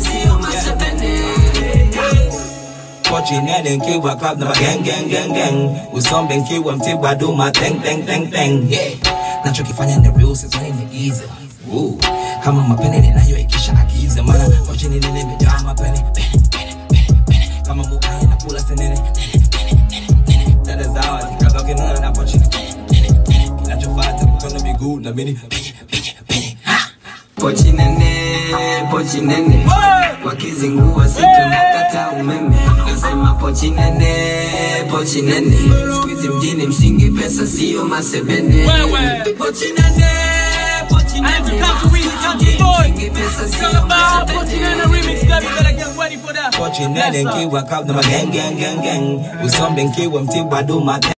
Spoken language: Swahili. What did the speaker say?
sio masebene Pochi nene nkiwa club na gang gang gang gang Usombe nkiwa mtibwa duma teng teng teng teng yeah. Nachokifanya ni real sizoni ni easy Woo. Kama mapene ninayoikisha agiza Mana pochi ni nene imejaa mapene pene pene pene pene Kama mukaya na kula senene nene nene nene nene Dada zawa zikabaki nuna na pochi nene nene nene Kinachofata kutona miguu na mini Pochi nene, pochi nene. Wakizingua si tunakata umeme. Nasema pochi nene, pochi nene. Squeeze mjini msingi pesa sio masebene. Pochi nene, pochi nene. Squeeze mjini msingi pesa sio masebene. Pochi nene nkiwa gang gang Usombe nkiwa mtibwa duma